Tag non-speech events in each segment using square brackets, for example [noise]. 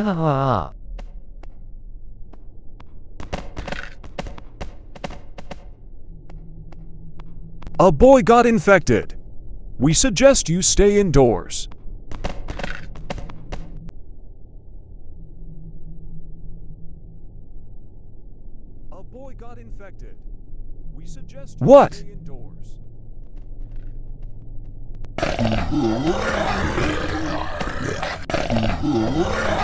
Ah. A boy got infected. We suggest you stay indoors. A boy got infected. We suggest you What? stay indoors. [laughs]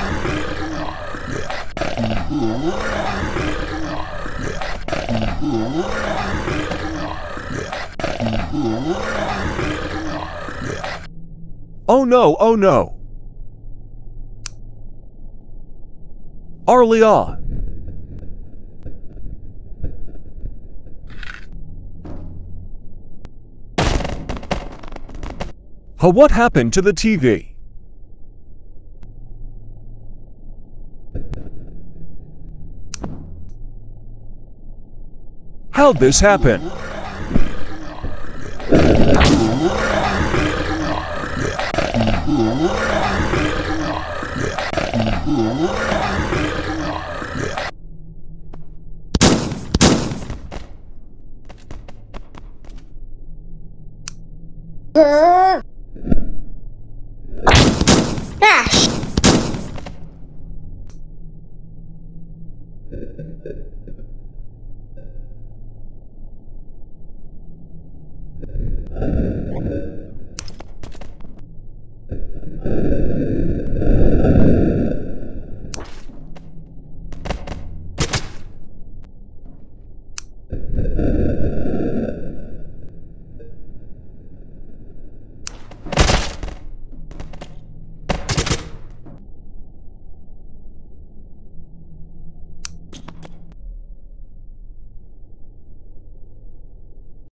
Oh no, oh no. Arlia. What happened to the TV? How'd this happen? Bash!